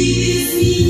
Jesus.